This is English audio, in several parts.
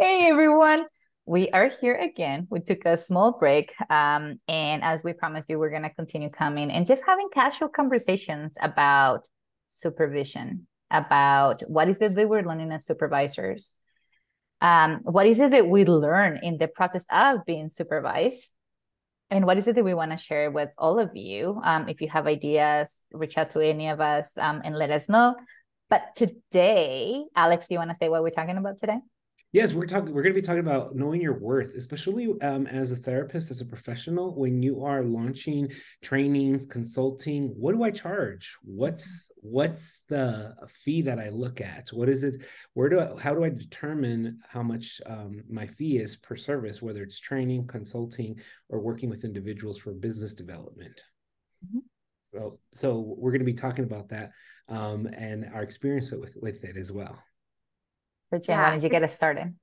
Hey everyone, we are here again. We took a small break, um, and as we promised you, we're going to continue coming and just having casual conversations about supervision, about what is it that we're learning as supervisors, um, what is it that we learn in the process of being supervised, and what is it that we want to share with all of you. Um, if you have ideas, reach out to any of us um, and let us know. But today, Alex, do you want to say what we're talking about today? Yes, we're talking. We're going to be talking about knowing your worth, especially um, as a therapist, as a professional. When you are launching trainings, consulting, what do I charge? What's what's the fee that I look at? What is it? Where do I, how do I determine how much um, my fee is per service, whether it's training, consulting, or working with individuals for business development? Mm-hmm. So, so we're going to be talking about that um, and our experience with with it as well. So Jen, yeah. why did you get us started?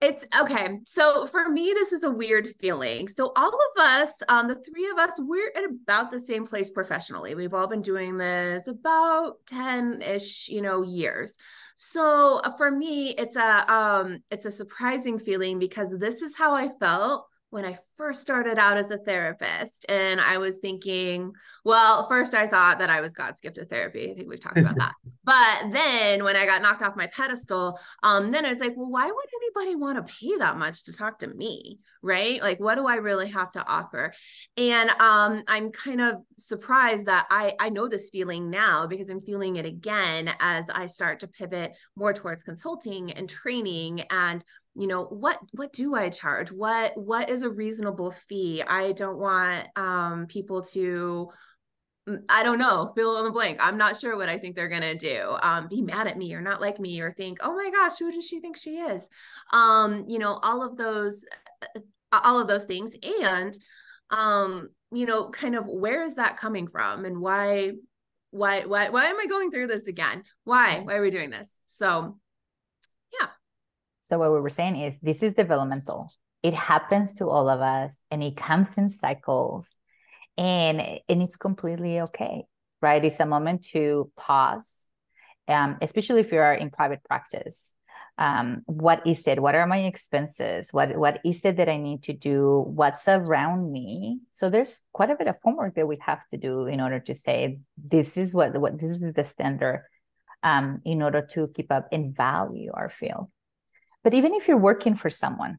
It's okay. So for me, this is a weird feeling. So all of us, um, the three of us, we're at about the same place professionally. We've all been doing this about 10-ish, you know, years. So uh, for me, it's a um, it's a surprising feeling because this is how I felt when I first started out as a therapist. And I was thinking, well, first I thought that I was God's gift of therapy. I think we've talked about that. But then when I got knocked off my pedestal, um, then I was like, well, why would anybody want to pay that much to talk to me? Right? Like, what do I really have to offer? And um, I'm kind of surprised that I, I know this feeling now because I'm feeling it again as I start to pivot more towards consulting and training and you know what what do i charge what what is a reasonable fee i don't want um people to mm, I don't know, fill in the blank. I'm not sure what I think they're gonna do. Um, be mad at me or not like me or think, oh my gosh, who does she think she is? Um, you know, all of those, uh, all of those things, and um, you know, kind of where is that coming from, and why, why, why, why am I going through this again? Why, why are we doing this? So so what we were saying is this is developmental. It happens to all of us and it comes in cycles and and it's completely okay. Right? It's a moment to pause. Um, especially if you are in private practice. Um, what is it? What are my expenses? What what is it that I need to do? What's around me? So there's quite a bit of homework that we have to do in order to say this is what what this is the standard um, in order to keep up and value our field. But even if you're working for someone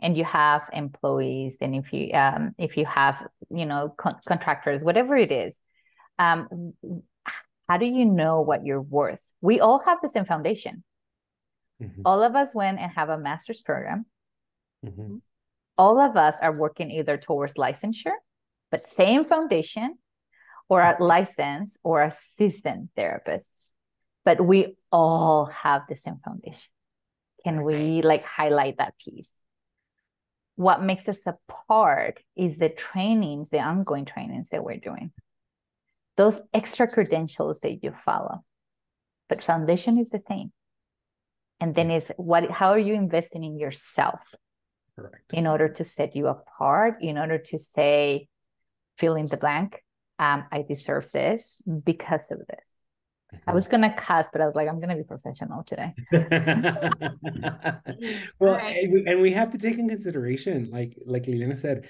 and you have employees, and if you um, if you have you know con- contractors, whatever it is, um, how do you know what you're worth? We all have the same foundation. Mm-hmm. All of us went and have a master's program. Mm-hmm. All of us are working either towards licensure, but same foundation, or a license or a seasoned therapist. But we all have the same foundation can we like highlight that piece? What makes us apart is the trainings the ongoing trainings that we're doing. Those extra credentials that you follow. But foundation is the same. And then is what how are you investing in yourself? Correct. in order to set you apart in order to say fill in the blank um, i deserve this because of this I was mm-hmm. gonna cuss, but I was like, I'm gonna be professional today. well, right. and, we, and, we, have to take in consideration, like like Liliana said,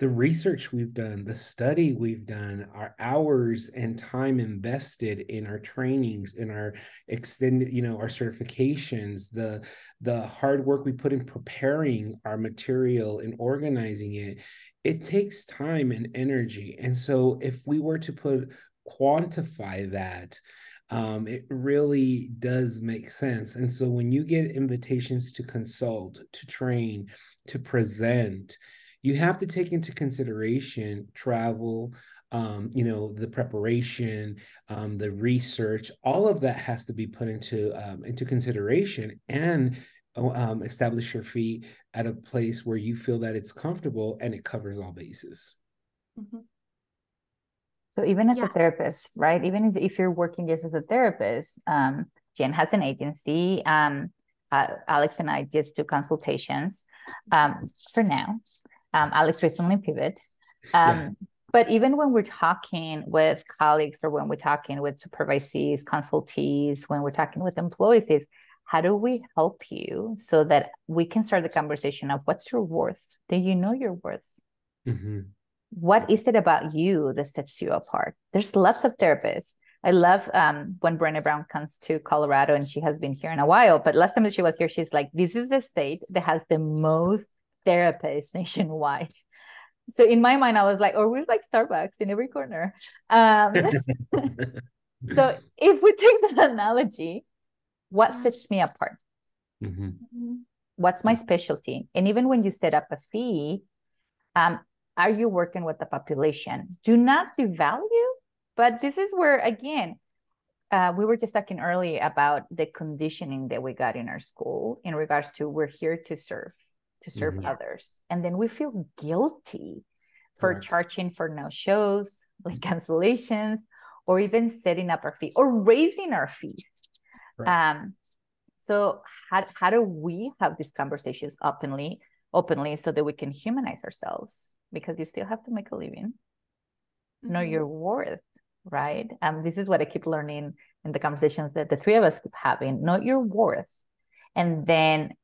the research we've done, the study we've done, our hours and time invested in our trainings, in our extended, you know, our certifications, the the hard work we put in preparing our material and organizing it. It takes time and energy, and so if we were to put quantify that um, it really does make sense. And so when you get invitations to consult, to train, to present, you have to take into consideration travel, um, you know, the preparation, um, the research, all of that has to be put into um, into consideration and um, establish your fee at a place where you feel that it's comfortable and it covers all bases. Mm-hmm. So even as yeah. a therapist, right? Even if you're working just as a therapist, um, Jen has an agency. Um, uh, Alex and I just do consultations um, for now. Um, Alex recently pivoted. Um, yeah. But even when we're talking with colleagues or when we're talking with supervisees, consultees, when we're talking with employees, is how do we help you so that we can start the conversation of what's your worth? Do you know your worth? Mm-hmm. What is it about you that sets you apart? There's lots of therapists. I love um, when Brené Brown comes to Colorado and she has been here in a while. But last time that she was here, she's like, this is the state that has the most therapists nationwide. So in my mind, I was like, oh, we're like Starbucks in every corner. Um, so if we take that analogy, what sets me apart? Mm-hmm. What's my specialty? And even when you set up a fee, um, are you working with the population? Do not devalue, but this is where again, uh, we were just talking earlier about the conditioning that we got in our school in regards to we're here to serve to serve mm-hmm. others and then we feel guilty for right. charging for no shows like cancellations or even setting up our fee or raising our fee. right. um so how, how do we have these conversations openly openly so that we can humanize ourselves because you still have to make a living. Mm-hmm. know your worth right? Um this is what i keep learning in the conversations that the three of us keep having. Know your worth. And then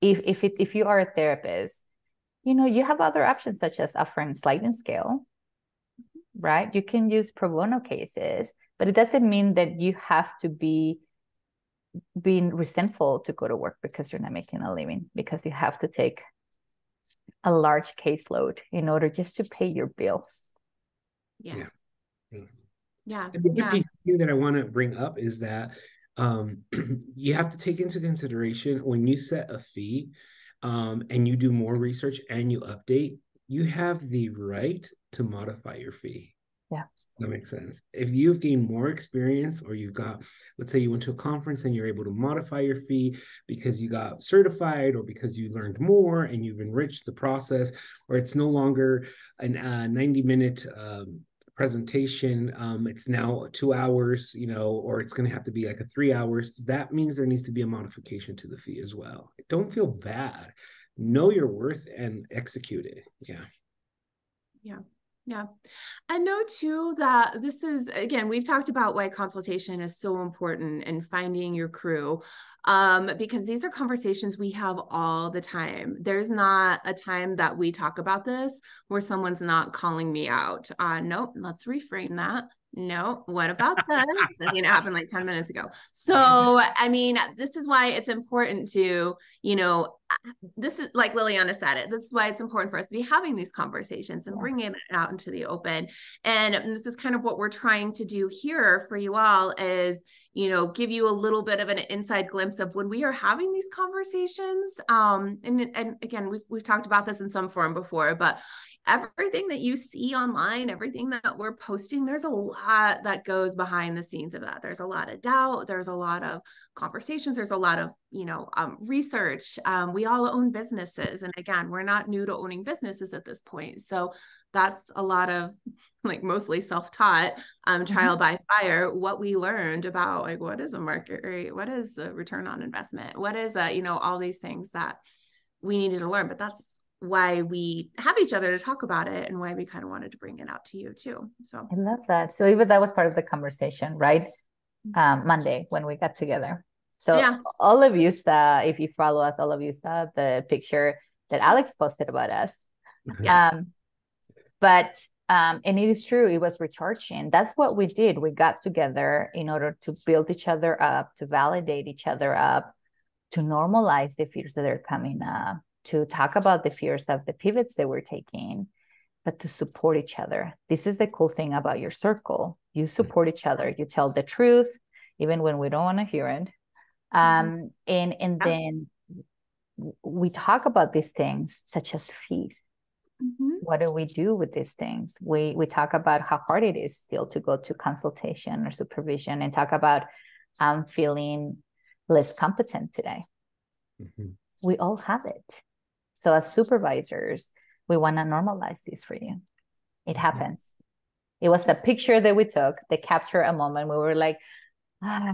if if it, if you are a therapist you know you have other options such as offering sliding scale right? You can use pro bono cases but it doesn't mean that you have to be being resentful to go to work because you're not making a living because you have to take a large caseload in order just to pay your bills yeah yeah, yeah. the yeah. thing that i want to bring up is that um, you have to take into consideration when you set a fee um, and you do more research and you update, you have the right to modify your fee. Yeah. That makes sense. If you've gained more experience or you've got, let's say you went to a conference and you're able to modify your fee because you got certified or because you learned more and you've enriched the process, or it's no longer a uh, 90 minute um, presentation um, it's now two hours you know or it's going to have to be like a three hours that means there needs to be a modification to the fee as well. Don't feel bad. Know your worth and execute it. Yeah. Yeah yeah. And know too that this is, again, we've talked about why consultation is so important in finding your crew um, because these are conversations we have all the time. There's not a time that we talk about this where someone's not calling me out. Uh, nope, let's reframe that no, what about this? I mean, it happened like 10 minutes ago. So, I mean, this is why it's important to, you know, this is like Liliana said it. That's why it's important for us to be having these conversations and bringing it out into the open. And this is kind of what we're trying to do here for you all is, you know, give you a little bit of an inside glimpse of when we are having these conversations. Um, and, and again, we've, we've talked about this in some form before, but everything that you see online, everything that we're posting, there's a lot that goes behind the scenes of that. There's a lot of doubt. There's a lot of conversations. There's a lot of, you know, um, research. Um, we all own businesses. And again, we're not new to owning businesses at this point. So that's a lot of like mostly self-taught um, mm-hmm. trial by fire what we learned about like what is a market rate what is a return on investment what is a you know all these things that we needed to learn but that's why we have each other to talk about it and why we kind of wanted to bring it out to you too. So I love that. So even that was part of the conversation, right? Mm-hmm. Um, Monday when we got together. So yeah. all of you saw, if you follow us, all of you saw the picture that Alex posted about us. Yes. Um, but um, and it is true, it was recharging. That's what we did. We got together in order to build each other up, to validate each other up, to normalize the fears that are coming up to talk about the fears of the pivots that we're taking, but to support each other. This is the cool thing about your circle. You support each other. You tell the truth, even when we don't want to hear it. Mm-hmm. Um, and and then we talk about these things such as fees. Mm-hmm. What do we do with these things? We we talk about how hard it is still to go to consultation or supervision, and talk about um, feeling less competent today. Mm-hmm. We all have it. So, as supervisors, we want to normalize this for you. It happens. It was a picture that we took that captured a moment we were like, ah.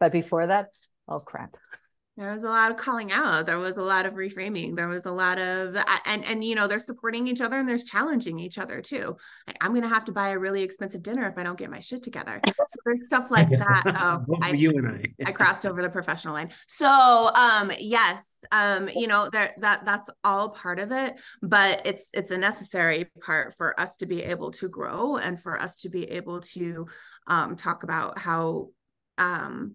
but before that, oh crap. there was a lot of calling out there was a lot of reframing there was a lot of and and you know they're supporting each other and there's challenging each other too like, i'm gonna have to buy a really expensive dinner if i don't get my shit together so there's stuff like that oh I, you and I. I crossed over the professional line. So um yes, um you know that that that's all part of it, but it's it's a necessary part for us to be able to grow and for us to be able to um talk about how um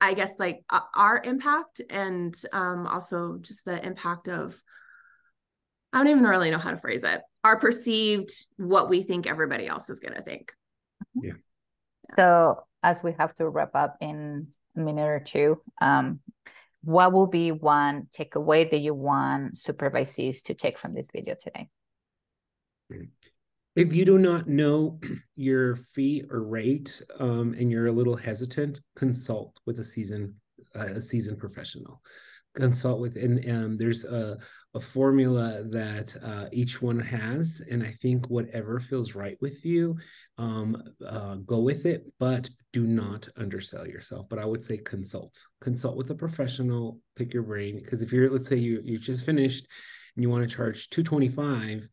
I guess like our impact and um also just the impact of I don't even really know how to phrase it. Our perceived what we think everybody else is going to think. Yeah. So as we have to wrap up in a minute or two, um, what will be one takeaway that you want supervisees to take from this video today? If you do not know your fee or rate um, and you're a little hesitant, consult with a seasoned uh, a seasoned professional. Consult with and um, there's a a formula that uh, each one has. And I think whatever feels right with you, um, uh, go with it, but do not undersell yourself. But I would say consult, consult with a professional, pick your brain. Because if you're, let's say you, you just finished and you want to charge 225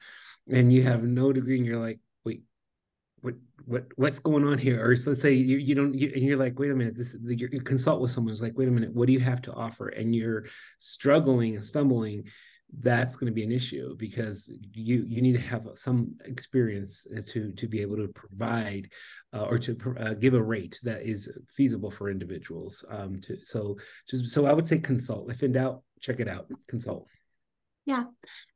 and you have no degree and you're like, wait, what what what's going on here? Or so let's say you, you don't you, and you're like wait a minute this you consult with someone who's like wait a minute what do you have to offer? And you're struggling and stumbling that's going to be an issue because you you need to have some experience to to be able to provide uh, or to uh, give a rate that is feasible for individuals um to so just so i would say consult. If in doubt check it out. Consult yeah.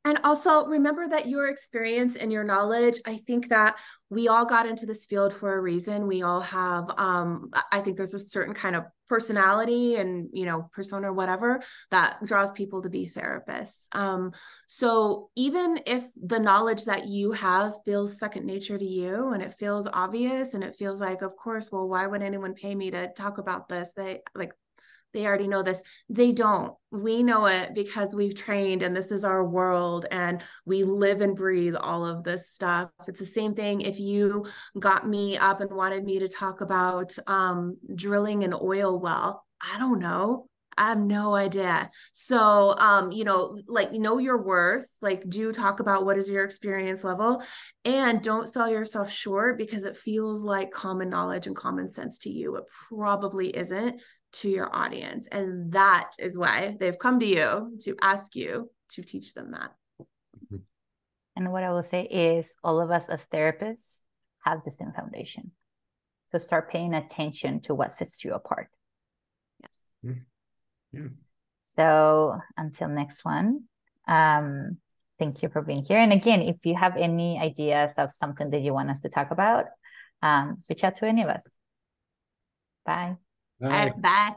And also remember that your experience and your knowledge, I think that we all got into this field for a reason. We all have um I think there's a certain kind of personality and, you know, persona or whatever that draws people to be therapists. Um so even if the knowledge that you have feels second nature to you and it feels obvious and it feels like of course, well, why would anyone pay me to talk about this? They like they already know this. They don't. We know it because we've trained and this is our world and we live and breathe all of this stuff. It's the same thing if you got me up and wanted me to talk about um, drilling an oil well. I don't know. I have no idea. So, um, you know, like know your worth, like do talk about what is your experience level and don't sell yourself short because it feels like common knowledge and common sense to you. It probably isn't to your audience. And that is why they've come to you to ask you to teach them that. Mm-hmm. And what I will say is all of us as therapists have the same foundation. So start paying attention to what sets you apart. Yes. Mm-hmm. Yeah. So until next one, um, thank you for being here. And again, if you have any ideas of something that you want us to talk about, um, reach out to any of us. Bye. Bye. Bye.